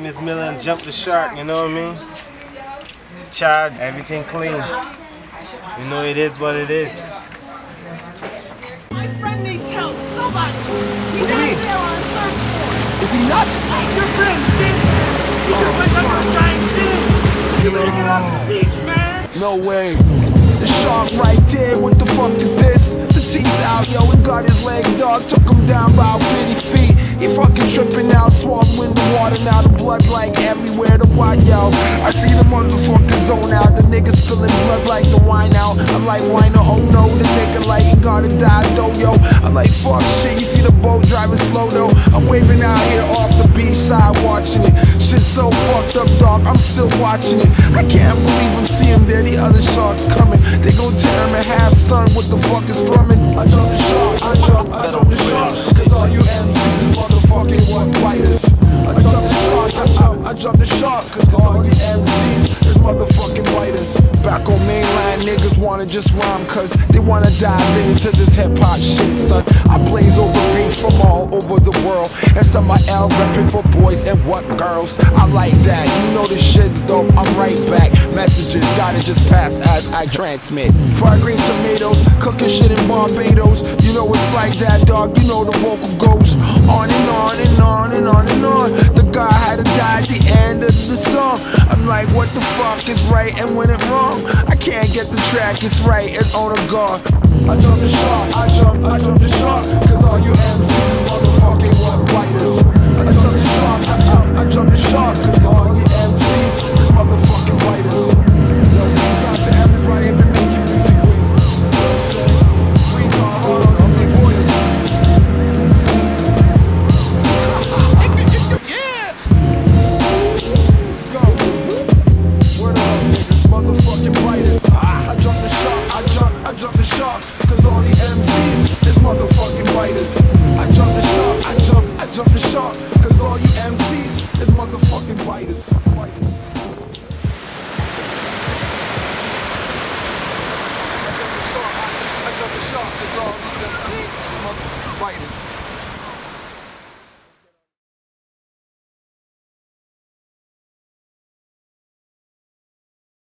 name is Millen and Jump the Shark, you know what I mean? Child, everything clean. You know it is what it is. My friend needs help. Somebody. He What do you mean? there on a surfboard. Is he nuts? Your friend, Steve. He just went up a giant thing. You better get off the beach, man. No way. The shark right there, what the fuck is this? The teeth out, yo, it got his leg, dog. Took him down by 50 feet. He fucking tripping now, swallowing the water now. The blood like everywhere, the white, yo. I see the motherfuckers zone out. The niggas spilling blood like the wine out. I'm like, why oh, no? Oh no, the nigga like he gotta die, though, yo. I'm like, fuck shit, you see the boat driving slow, though. I'm waving out here off the beach side watching it. Shit so fucked up, dog. I'm still watching it. I can't believe I'm seeing there. The other sharks coming. They gon' tear him in half, son. What the fuck is drumming? I motherfucking fighters. Back on mainland, niggas wanna just rhyme cause they wanna dive into this hip hop shit, son. I blaze over beats from all over the world. And some my L for boys and what girls. I like that, you know this shit's dope. I'm right back. Messages gotta just pass as I transmit. Fried green tomatoes, cooking shit in Barbados. You know it's like that, dog. You know the vocal goes song. I'm like, what the fuck is right and when it wrong? I can't get the track, it's right, it's on a guard. I jump the shark, I jump, I jump the shark. Cause all you MCs I